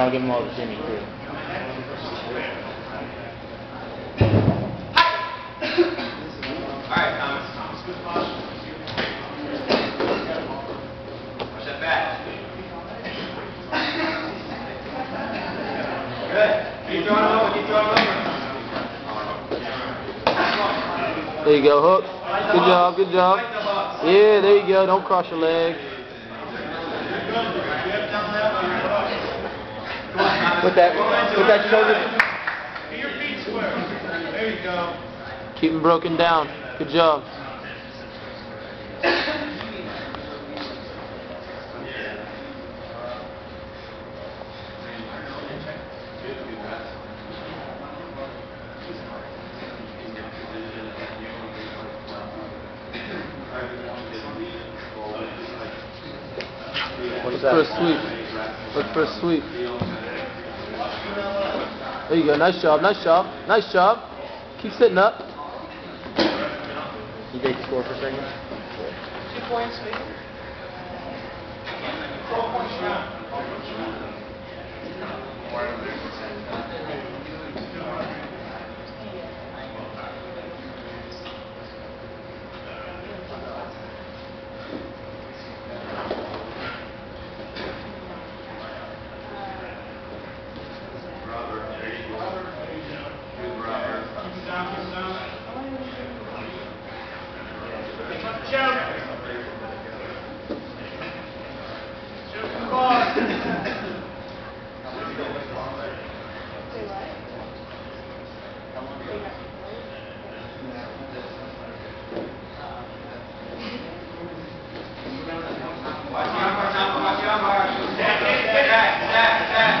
And I'll give them all to Jimmy, too. Alright, Thomas. Watch that back. Good. Keep throwing over, keep throwing over. There you go, hook. Good job, good job. Yeah, there you go. Don't cross your leg. Put that, put that shoulder, your feet square. There you go. Keep him broken down. Good job. Look for a sweep. Look for a sweep. There you go. Nice job. Nice job. Nice job. Keep sitting up. You take the score for a second? Two points, maybe? Four points round. Keep it down, keep it down. Joe. Joe, come on. Watch the umpire, Thomas, watch the umpire. Jack, Jack, Jack, Jack.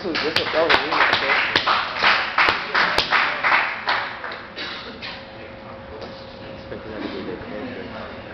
是人的标准音准。Thank you.